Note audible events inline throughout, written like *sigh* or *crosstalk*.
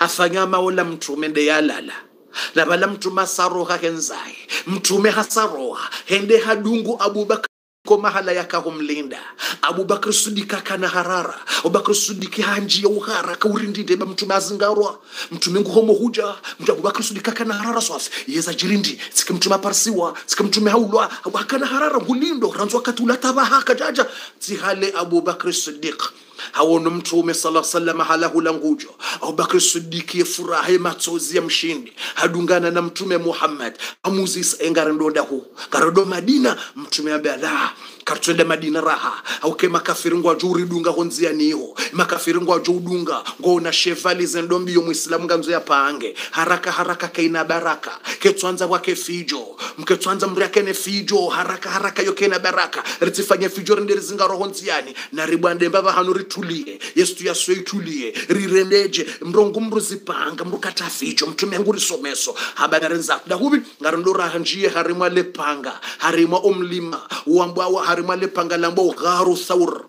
afanya maola mtume nde yalala na vala mtume asaroha henzaye mtume hasaroha. Hende hadungu abubakar ko mahala yakahomlinda abubakar sudika kana harara. Abubakar sudiki hanji ya uhara kaurindinde ba mtume azingarwa. Mtume nguhomo huja. Mtu abubakar sudika kana harara swas yeza jirindi. Sika mtume aparsiwa. Sika mtume haulwa. Hakana harara. Ngulindo. Ranzwa katula tabaha kajaja tihale abubakar sidik hawono mtume sala salama halahula ngujo. Abubakri sidiki furaha matsozi ya mshindi. Hadungana na mtume muhammad. Amuzisa engarendonda hu. Karodo madina mtume ambe la kartwenda madina raha. Auke makafiri ngwa jo uridunga honzia niho makafiri ngwa jo dunga ngo na shevali zendombi yo muislamu nganzo ya pange. Haraka haraka kaina baraka. Ketwanza wake fijo. Mketwanza mriakene fijo. Haraka haraka yo kaina baraka. Ritifanye fijo rende zinga roho nziani. Na ribwande mbaba hanu ritulie yesu tu yaso itulie rirendeje mrongo mruzipanga mrukata fijo mtume nguri risomeso habana renza dahubi ngarondora hanjie harimwa lepanga. Harimwa omlima. Wambwa harimwa lepanga lambo ugharu thawr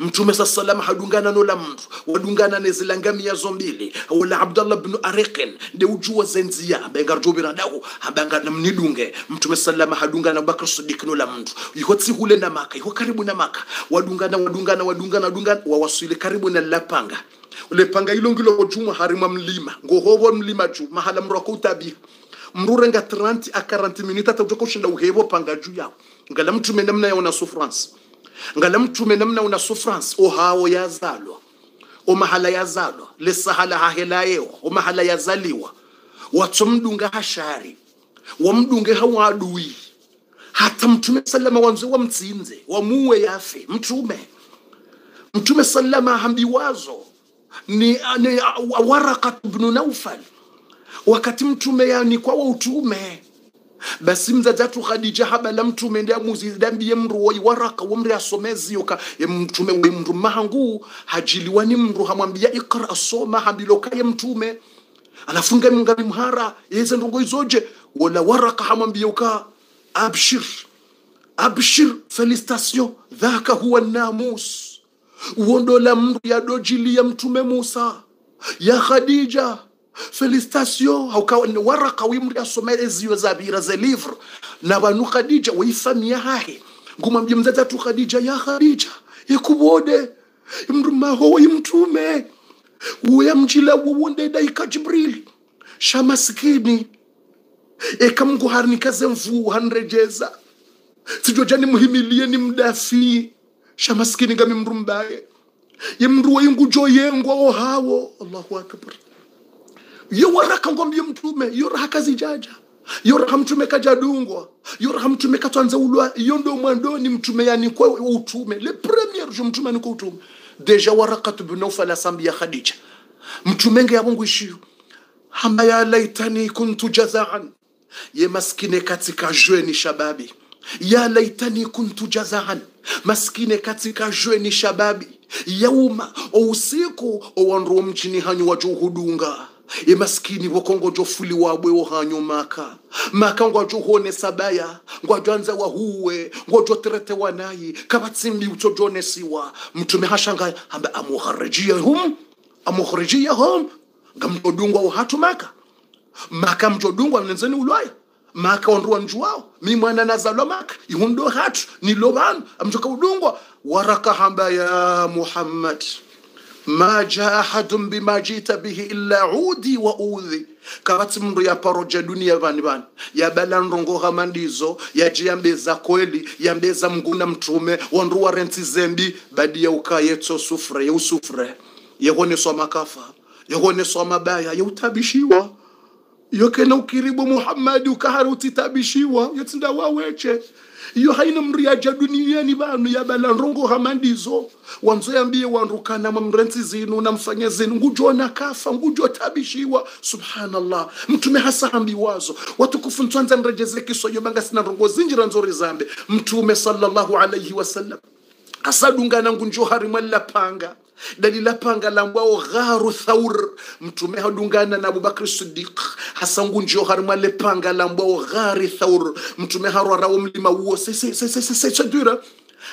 mtume saa salam hadungana nola mndu wadungana nezilangamia zo mbili wala abdallah bnu ariqin nde ujuwa zenzia bengarjobira dahu habanga namnidunge mtume salama hadungana abubakar sidik nola mndu iho tsihule na maka iho karibu na maka. Wadungana wadungana wadungana wadungana wawasili karibu na lapanga. Ulepanga ilo ngilo juma harima mlima ngohovo mlima juu mahala mru mrure mrurenga 30 a 40 minuta atakutoka ushinda uhevo panga juu yao. Ngala mtume namna yaona sufrance ngala mtume namna una sufrance ohawo yazalwa omahala yazalwa lesahala hahelayewa omahala yazaliwa. Watsomdunga hashari wamdunge hawadui hata mtume salama wanze wamtsinze wamuwe yafe mtume mtume salama hambiwazo ni, ni warakat bnu naufal wakati mtume yanikwawa utume basi mzadzatu khadija habala mtume ndi amuzidambiye mndu woyi waraka womri asomeziyoka ye mtume we mndu mahangu hajiliwani mndu hamwambia ikra asoma hambilokaye mtume. Alafu ngami ngami mhara yeze ndongo izoje wala waraka hamwambia uka abshir abshir felicitation dhaka huwa namus. Uondola mndu yadojilia mtume musa ya khadija ni waraka wimri asomere ziyo zabira ze livre. Na banu khadija waifamia hahe nguma mzazi atu khadija ya khadija ikubode mrumaho imtume. Uyamjila wuwonde daika jibril. Shamaskini ekamguharnikaze mvuu hanrejeza. Sijojani muhimilie ni mdafii shamaskini ngami mru mbaye ye mru waingujo yengwa ohawo allahu akbar yo waraka ngombe mtume yo raha kazijaja yo raha mtume kajadungwa. Yo raha mtume katwanza ulwa. Iyo ndo mwandoni mtume yani kwa utume. Le premier jo mtume ni kwa utume. Deja warakat ibn nawfal asambi ya khadija. Mtume nge yabongo ishiyo hama ya laitani kuntu jazaan. Ye maskine katika jweni shababi. Ya laitani kuntu jazaan. Maskine katika jweni shababi. Yauma o usiku owanruo mchini hanyu wajuhudunga ye maskini wokongo jofuli wabwe wohanyo maka. Ngwajohone sabaya ngwajanza wahuwe ngwajoterete wanayi kabatsimbi utojonesiwa mtume hashanga hamba amuharijiyahum amuharijiyahum ngamjodungwa uhatu maka. Maka mjodungwa nenzeni ulwaya maka onruwa njuwao. Mi mwana nazalwa maka. Ihundo hatu ni banu. Amjoka udungwa. Waraka hamba ya muhammad ma jaa bima jita bihi illa udi wa udhi. Kavati mndu yaparoja dunia vani vani. Yabala nrongo hamandizo yajiyambeza kweli yambeza mguna mtume wandu warenti zembi badi ya ukayetso sufre ya usufre. Yehoneswa makafa yehoneswa mabaya yeutabishiwa yokena ukiribu muhammadi ukahari utitabishiwa yetsinda waweche. Iyo haina mriaja duniani vanu yabala nrongo hamandizo wanzoyambie wandukana mamrenzi zinu na msanye zinu ngujona kafa ngujo tabishiwa subhanallah mtume hasa hambiwazo watukufu ntwanza nrejeze kisoyo banga sina rongo zinjira nzori zambe mtume sallallahu alaihi wasallam asadungana ngunjo harimalila panga dali dalila panga lambwao gharu thaur mtume hadungana na abubakri sidiq hasangu ngunjo harimwale panga lambwao ghari thaur mtume harwarao mlima uo sesedura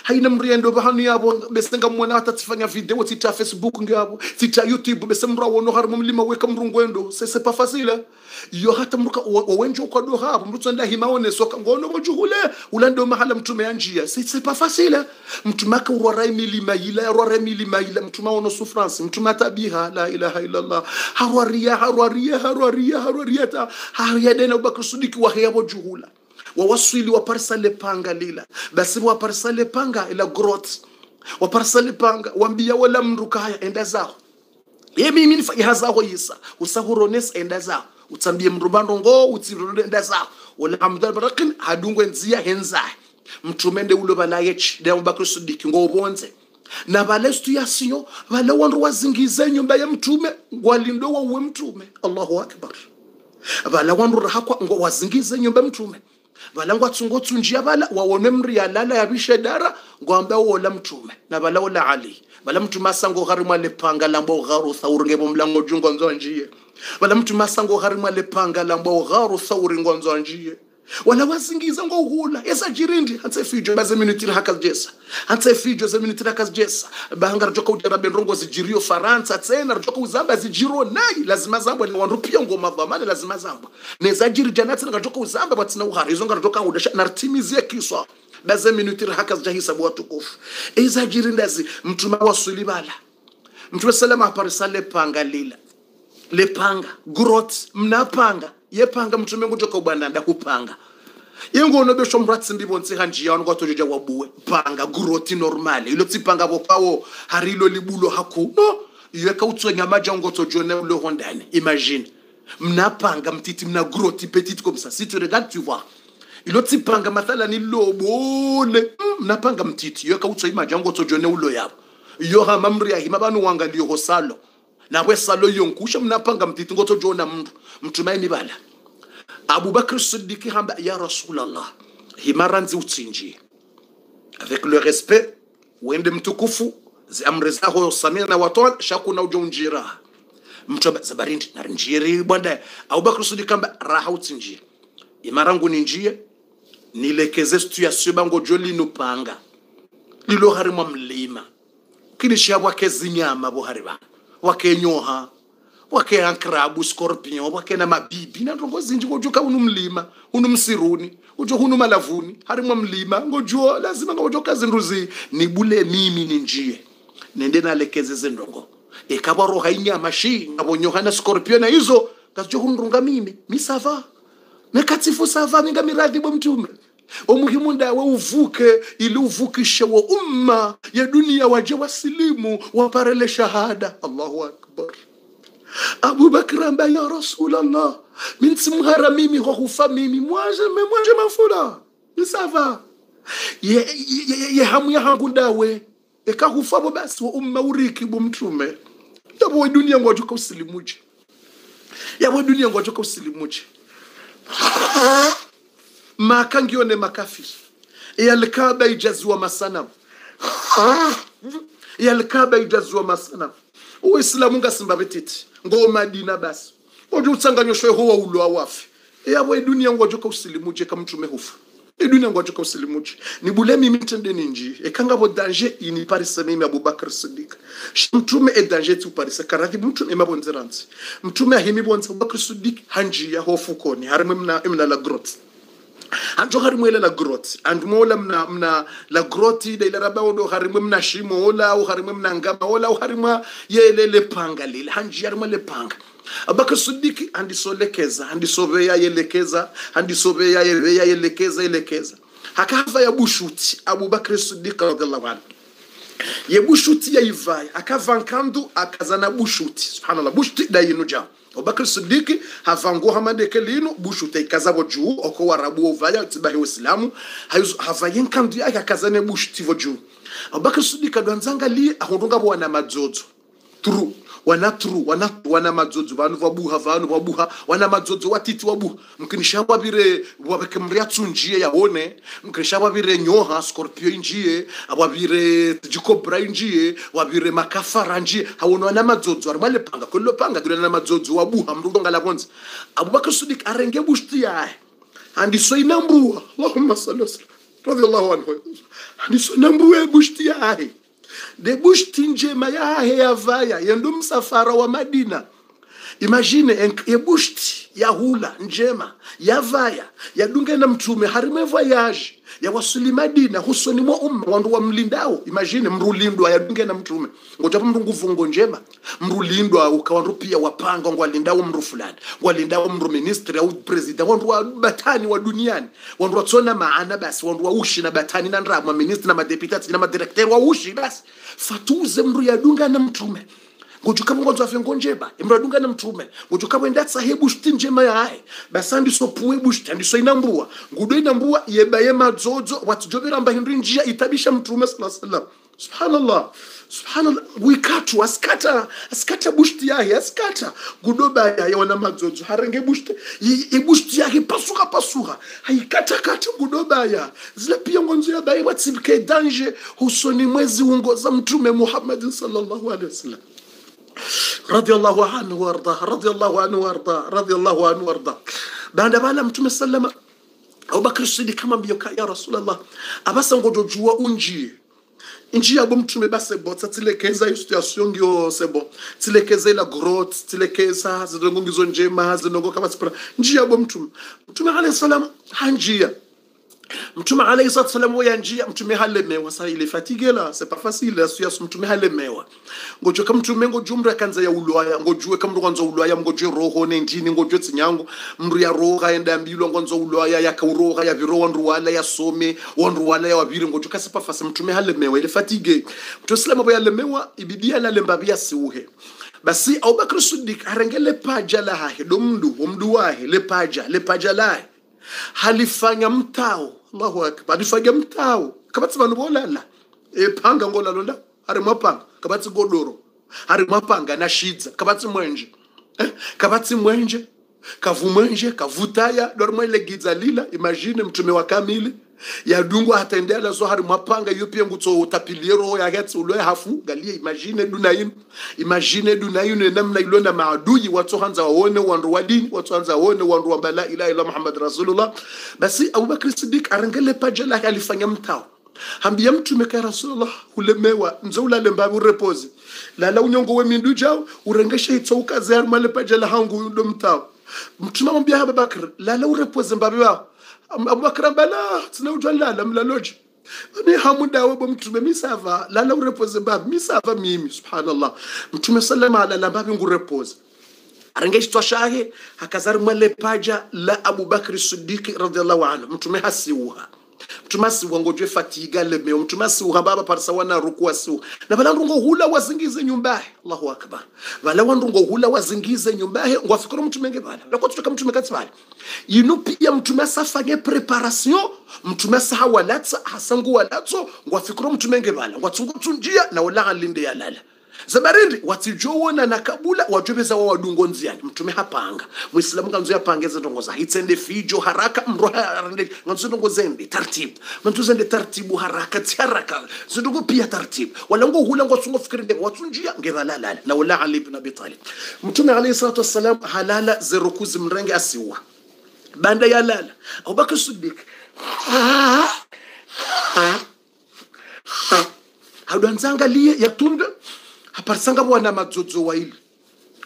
haina mriendo bahanu yabo. Bese ngamona atatifanya video tita facebook ngabo tita youtube. Bese mra wono har mumlima weka mrungwendo. Sese pa facile yo hata mruka wawenjo kwa do hapo mruto nda himaone soka. Ngono mjuhule. Ulando mahala mtume yanjia sese pa facile mtume ka urwarai milima ila urwarai milima ila. Mtume wono souffrance mtume tabiha. La ilaha illa allah harwaria harwaria harwaria harwaria ta. Haya dena bakr sudiki wa hayabo bojuhula wawaswili waparisa lepanga lila. Basi waparisa lepanga ila grot. Waparisa lepanga wambia wala mndu kaya enda zao. Ye mimi nifanya zao yisa usahurones enda zao. Utambie mndu bando ngo utirone enda zao. Wala hamdal barakin hadungwe nzia henza. Mtumende ulo balayechi de mbakru sudiki ngo bonze na vale situyasiyo vale wandu wazingize nyumba ya mtume ngwalindo wauwe mtume. Allahu akbar. Vala wandu rahakwa ngo wazingize nyumba mtume vala ngwatsungo tsunjia vala wawone mri yalala yavishe dara ngwamba wola mtume na vala wola ali. Vala mtume asango gharimwa lepanga lambo gharu thauri mlango jungo nzonjie vala mtume asango gharimwa lepanga lambo gharu thauri ngonzo njie ngo uhula esa jirindi hatse fijo. Baze minutiri hakas jesa. Hatse fijo ze minutiri hakas jesa. Bahanga rjoka utera benrongo zijirio faransa tsena rjoka uzamba zijiro nai. Lazima zambwa ni wanrupia ngoma dhamani lazima zambwa neza jiri jana tsena rjoka uzamba batina uhari. Izo rjoka udasha nartimizie kiswa. Baze minutiri hakas jahisa bwa tukufu. Esa jirinda ze mtuma wa sulibala mtume salama aparisa lepanga lila. Lepanga grot mnapanga yepanga mtume ngutoka ubanda ndakupanga ingono besho mratsimbivo ntsiha njiya wanu kwatojoja wabuwe panga groti normali ilo tsipanga vokwawo hari ilo libulo hakuno iyo kautswenya maja ungotojone uloho ndani. Imagine. Mnapanga mtiti mna groti petite comme ça. Si tu regardes tu vois. Ilo tsipanga mathalani lobone mnapanga mm, mtiti. Iyo kautswa imaja ungotojone ulo yavo iyo hama mriahima vanu wanga liyoho salo. Nabwe salo yonkusha mnapanga mtiti mtu mndu mtumaini mibala. Abubakr sidiki hamba ya rasulallah himaranzi utsinji. Avec le respect wende mtukufu amri zaho samia na watoa shakuna ujo njira mtu zabarindi njiri bwanda abubakr sidiki hamba raha utsinji. Imarangu ni njie nilekeze situation bango joli linupanga. Lilo harimwa mlima. Kilisha bwake zinyama bo hariba wakenyoha wake ankrabu scorpion wake na mabibi. Na ndongo zinji ngojuka unu mlima unu msiruni ujo hunu malavuni. Harimwa mlima ngojuo lazima ngojoka zinduzi nibule mimi ninjie. Nende nalekeze zindongo ikaba roha inyama shi ngabonyoha na scorpion na hizo. Kajo hunrunga mimi. Misava mekatifu sava minga miradhi bwa mtume umuhimu ndawe uvuke ili uvukishe wa umma ya dunia waje wasilimu waparele shahada. Allahu akbar. Abubakr ambaye ya rasulllah minsimhara mimi hohufa mimi mwaje memwaje mafula nisava ye, ye, ye, ye hamu ya hangu ndawe ekahufabo basi wa umma uriki bumtume yabo we dunia ngwajuka usilimuje yabo dunia ngwajuka usilimuje *laughs* maka ngione makafiri yalkaba ijaziwa masanamu yalkaba ijaziwa masanamu uislamu ngasimba betiti ngo madina basi oje utsanganyoshwe ho ulwa awafi. Yabo edunia ngwajoka usilimuje kamtume hufu. Edunia ngwajoka usilimuje nibule mimi tende ninji. Ekanga bo danger ini parisa mimi abubakar siddiq. Mtume e danger tu parisa. Karadhi mtume mabonzeranzi mtume ahimi bonza abubakar siddiq hanji ya hofu koni. Harimwe mna mna la grot anjo harimwe la grot and mola mna mna la groti de la raba ndo harimwe mna shimo ola au harimwe mna ngama ola au harimwe yele le panga lile. Hanji harimwe le panga. Abaka sidiki andisolekeza andisoveya yelekeza andisoveya yeveya yelekeza yelekeza. Hakava ya bushuti abubakar siddiq radhiallahu anhu. Yebushuti yaivaya akava nkandu akazana bushuti. Subhanallah bushuti dayinuja abubakar sidiki havangu hamadeke lino bushu ikazavo juu oko warabu ovaya tibahi waislamu havaye nkandu yake akazane bushu tivo juu. Obakr sidiki adwanzanga li ahundunga bo wana madzodzo. Tru wana tru wana wana madzodzo vanhu vabuha vanhu vabuha wana madzodzo watiti wabuha mkinisha wavire waveke mria tsunjie yaone mkinisha wavire nyoha scorpio injie wavire jikobra injie wavire makafara njie. Hawono wana madzodzo ari male panga kollo panga dule na madzodzo wabuha mrudonga la bonza abubakar sidik arenge bushti yae andiso inambua allahumma salli wasallam radhiallahu anhu. Anisonambuwe bushti yahe de bushti njema yahe yavaya yendo msafara wa madina imagine yebushti yahula njema yavaya yadunge na mtume harime voyage yawasuli madina husoni mwa umma wandu wamlindao imagine mrulindwa yadunge na mtume. Ngotapo mndu nguvungo njema mrulindwa ukawandu pia wapanga ngwalindao mru fulani ngwalindao mru ministri au president wandu wa batani wa duniani. Wandu watsona maana basi wandu waushi na batani na ndramwa ministri na madeputati na madirekteri waushi basi. Fatuze mru yadunga na mtume ngojukabo ngonzwafe ngonjeba imradunga na mtume. Ngojukabo ndatsa he bushti njema yaye basa ndiso puwe bushti ndiso inambua. Ngudo inambua yeba ye madzodzo watijobera hindu njia itabisha mtume sallallahu salam subhanallah. Subhanallah. Wikatu askata askata bushti yahe askata. Gudoba yaye wana madzodzo harenge bushti ibushti yahe pasuka pasuka haikatakata gudoba ya zile ya baye watsibike danje husoni mwezi ungoza mtume Muhammad sallallahu alaihi wasallam radhiallahu anhu warda radhiallahu anhu warda radhiallahu anhu warda baada bala mtume sallama abubakari sidiki amwambye ya rasulllah abasa ngo ndojuwa unjiye njia bo mtume basebo tatilekeza iyo situation ngio sebo tilekeza ila growth tilekeza zidongo njema zidongo kama sipra. Njia bo mtume. Mtume alayhi salam hanjia mtume alayhi salatu wasallam woya njia mtume halemewa. Sa ile fatigue la c'est pas facile asias mtume halemewa. Ngojo kama mtume ngo jumra kanza ya ulwaya ngojue kam kwanza ulwaya ngojo roho ne ndini ngojo tsinyango mru ya roha enda mbilo ngonzo ulwaya ya kauroha ya viro wanruwala ya some wanruwala ya wabiri ngojo ka pa pas mtume halemewa ile fatigue mtume salamu boya lemewa ibidia la lembabia siuhe. Basi abubakar siddiq arengele paja la hahe domdu omdu wahe le paja le paja lahe halifanya mtao. Allahu akbar. Halifanya mtao. Kabatsi vanhu volala epanga ngolalo nda ari mapanga kabatsi godoro. Ari mapanga na shidza. Kabatsi mwenje. Eh? kabatsi mwenje. Kavu mwenje. Kavutaya dorimwelegidza lila. Imagine mtume wa kamili yadungu hatendela so hari mapanga iyo pia ngutso utapiliero ya yakatsi uloe hafu galia imagine duna inu imagine duna ne namna ilona maadui watu hanza waone wandu wa dini watu hanza waone wandu wa la ilaha illa muhammad rasulullah. Basi abubakar siddiq arangele paja lake alifanya mtao. Hambia mtume ka rasulullah ulemewa nze ulale mbavi la lala unyongo we mindu jao urengeshe itso ukaze hari male paja la hangu ndo mtao mtume mwambia abubakar lala urepoze mbavi wao abubakar ambala tsina utwa lala mlaloji ni hamuda bo mtume misava lala urepoze mbavi misava mimi subhanallah. Mtume sallama alala mbavi ngurepoze arengeshitwa shahe hakazari mwale paja la abubakri sidiki radhiallahu anhu. Mtume hasiuha mtume wangojwe fatiga lemeo mtumasi uhababa parsa wana ruku su na vala ndungo hula wazingize nyumbahe. Allahu akbar. Vala wandungo hula wazingize nyumbahe. Ngwafikira mtume bala lako lakotutoka mtu mekati bala inu pia mtumasi afanye preparation mtumasi asaha walatsa hasangu walatso ngwafikira mtu menge bala vala. Ngwatsungutunjia na wala ya yalala zabarindi watijowona na kabula wajobeza wa wadungo nziani mtume hapanga. Muislamu kanzo yapangeze ndongo za. Hitsende fijo haraka mro harande nganzo ndongo zende tartibu mtu zende tartibu haraka ti haraka. Zindongo pia tartibu walango hula ngo tsungo fikiri ndebe watsunjia ngevalala na wala ali ibn abi talib. Mtume alayhi salatu wassalam halala zerokuzi mrenge asiwa. Banda ya lala. Abubakar siddiq. Hadanzangalie yatunda haparisanga wana madzodzo waili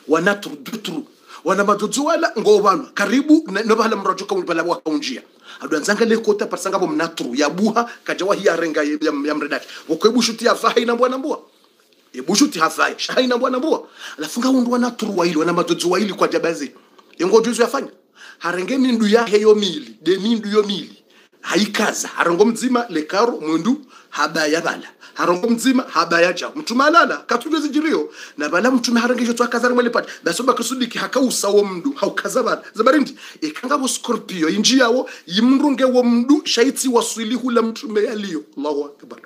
wana turuduturu wana madzodzo wala ngovanwa karibu novala mrajo kavala wakaunjia adanzanga lekota parisanga bo ya yabuha kaja hiya renga ya, ya, mredaki wokwebushuti yafaha inambua nambua ebushuti hafai shaha inambua nambua alafu ngaundu wana tru waili wana madzodzo waili kwa jabazi yengojuzu yafanya harenge mindu ya heyo mili de mindu yo mili. Haikaza. Harongo mzima lekaro mwindu habaya bala harongo mzima habaya jao mtume alala katuje zijirio na bala mtume harangisho twa kazari mwele pati. Basoba kusudiki hakausa wo mdu haukaza bala zabarindi ikanga wo scorpio inji imrunge wo mdu shaitsi waswili hula mtume yaliyo allahu akbar.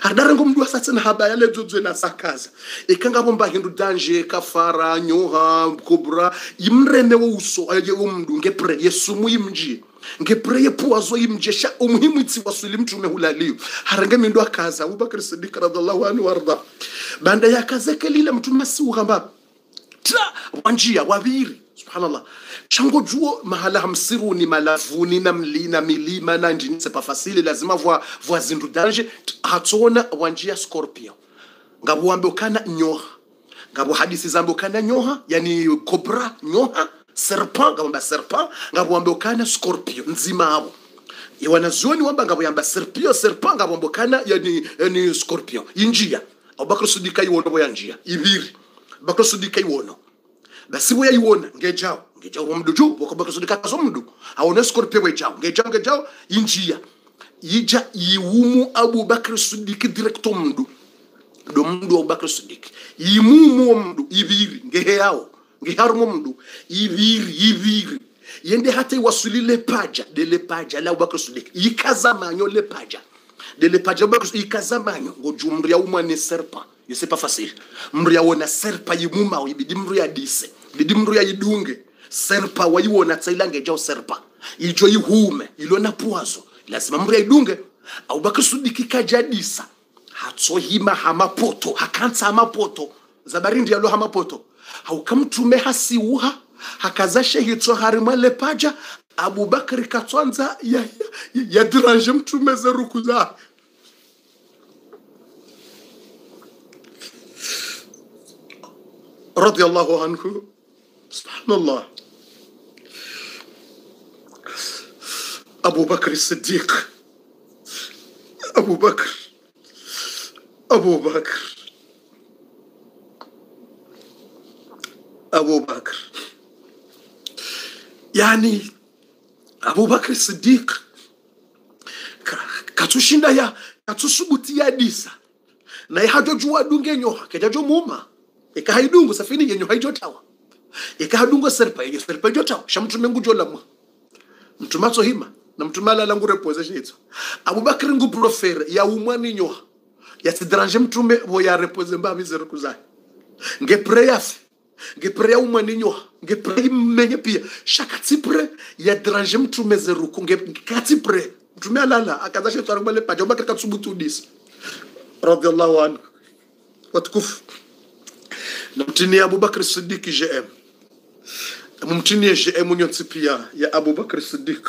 Hadarango mndu asatsena habaya dzodzwe na sakaza ikanga bomba hindu danje kafara nyoha kobra imrene wo uso aye wo mndu ngepre yesumu yimjie ngepreye puwazo imjesha umuhimu itsi waswili mtume hulaliyo harenge mindu akaza abubakar sidik radhiallahu anhu warda. Banda yakazekelile mtume asiuhamba ta wanjia waviri subhanallah. Chango juo mahala hamsiruni malavuni na mli na milima na njini sepafasili lazima vwa vwa zindu danje. Hatona wanjia scorpio ngabu wambe ukana nyoha. Ngabu hadisi zambe ukana nyoha yani kobra nyoha serpent ngabo serpent ngabo ukana scorpio nzima hapo wanazuoni wamba ngabo yamba serpio serpent ngabo ukana yani yani scorpio. Injia. Abubakar sidika iwono boya njia. Ibiri. Bakar sidika iwono basi boya iwona ngejao. Ngejao wa mdu juu boko bakar sidika kaso mdu. Aone scorpio wejao ngejao ngejao injia. Yija yiwumu abubakar sidiki directo mdu. Do mdu abubakar sidiki yimumu mdu ibiri. Ngeheyao ngeharumo mdu. Yiviri yiviri. Yende hata iwasuli lepaja de lepaja la ubakr lepaja. De lepaja abubakar yikaza manyo. Ngoju mri ya umwa ne serpa. Yose pa fasih ya wona serpa yimuma ibidi ya dise. Ibidi mri ya yidunge. Serpa wayiwona tsailange jao serpa. Ijo yihume ilona puazo. Lazima mri ya idunge abubakar sidiki kajadisa hatsohima hamapoto. Hakantsa hamapoto. Zabarindi yalo hamapoto haukamtume hasiuha hakazashe hitso harima lepaja abubakari katswanza ya, ya, ya diranje mtume zeruku za radiallahu anhu. Subhanallah. Abubakar siddiq. Abubakar. Abubakar abubakar. Yani abubakar siddiq katushinda ya katusubutia disa. Naye hajojua dunge nyoha kejajo muma. Ikahaidungu safini yenyo haijotawa. Ikahadungo serpa yenyo serpa ijotawa shamtume ngujolamwa mtume hima na mtume alalangurepozeshe hitso abubakar ngu profere ya umwani nyoha. Yasidranger mtume bo ya repoze mba kuzai. Nge ngepre ya umwani nyoha ngepre imenye pia. Shakatsipre ya dranger ruku. Zeruku ngekatsipre mtume alala akazashe tswara kumale paja abubakar katsubutu disi radiyallahu anhu. Watukufu. Namtinie abubakar sidiki gm mumtinie jm nyonsi pia ya abubakar sidik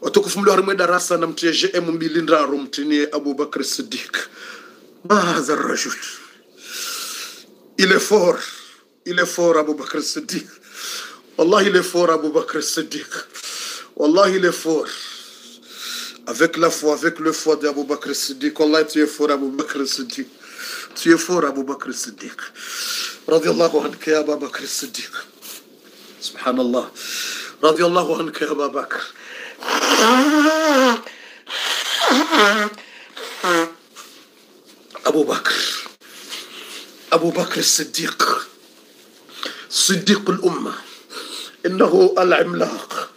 watukufu mlio harimwe darasa namtie jm mbili ndaru mtinie abubakar sidik ma hadha rajul il est fort il est fort abubakar sidik wallahi il est fort abubakar sidik wallahi il est fort avec la foi, avec le foi d'Abou Bakr Siddiq. Allah, tu es fort, Abou Bakr Siddiq. Tu es fort, Abou Bakr Siddiq. رضي الله عنك يا أبا بكر الصديق سبحان الله رضي الله عنك يا أبا بكر أبو بكر أبو بكر الصديق صديق الأمة. إنه العملاق.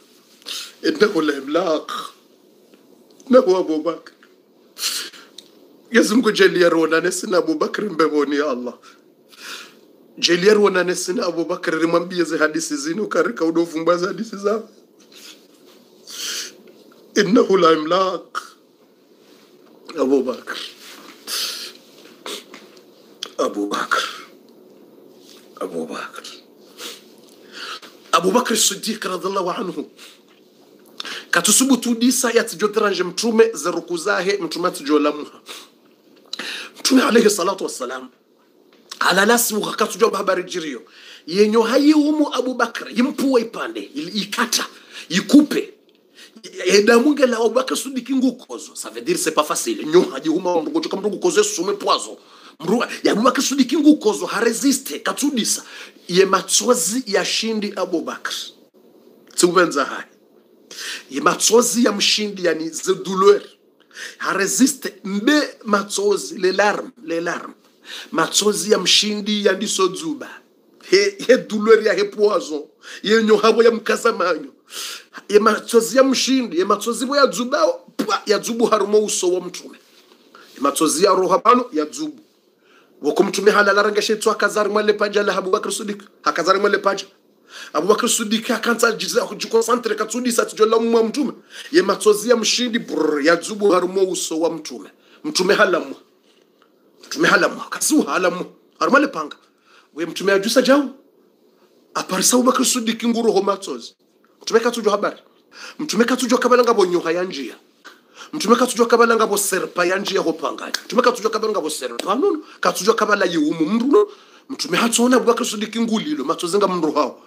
إنه العملاق. إنه أبو بكر. يزمك يرونا نسنا أبو بكر بمون يا الله. جيل يرونا نسنا أبو بكر رمان بيزي حديث زينو كاركا ودوف مبازي حديث زاب إنه العملاق. أبو بكر. أبو بكر. أبو بكر. Abubakar siddiq radhiallahu anhu katusubutu disa yatijoteranje mtume zeruku zahe mtume atijolamuha mtume alaihi salatu wassalam alalasi katujoba habari jirio yenyo hayiumu abubakar yimpuwa ipande ikata ikupe edamunge la abubakar sudiki ngukozo ça veut dire c'est pas facile nyo hajiuma mrugochoka kama esume kozo sume poazo mru ya abubakar sudiki ngukozo haresiste katudisa ye matsozi ya shindi abubakar. Tsubenza hai. Ye matsozi ya mshindi yani ze douleur haresiste mbe matsozi le larm matsozi ya mshindi yandisodzuba he, he douleur ya he poison yenyo habo ya mkazamanyo. Ye matsozi ya mshindi ye matsozi bo yadzubao ya yadzubu harumo uso wa mtume. Ye matsozi ya roho pano yadzubu woko mtume halala rangeshe tu akazari mwale paja la Abubakar sudik akazari mwale paja Abubakar sudik akanza kujikonsantre katsudi satijola mwa mtume. Ye matsozi ya mshindi brr yadzubu harumo uso wa mtume. Mtume halamwa mtume halamu kasuha halamu harumale panga we mtume ajusa jau? Aparisa abubakar nguru nguruho matsozi mtume katujwa habari. Mtume katujwa kabalanga bonyoha nyoha ya njia mtume katujwa kabala ngabo serpa ya yaho pangani mtume katujwa kabala ngabo serpa. Nono katujwa kabala yiwumu mndu no mtume hatsona bwa sidiki ngulilo matsozenga mndu hao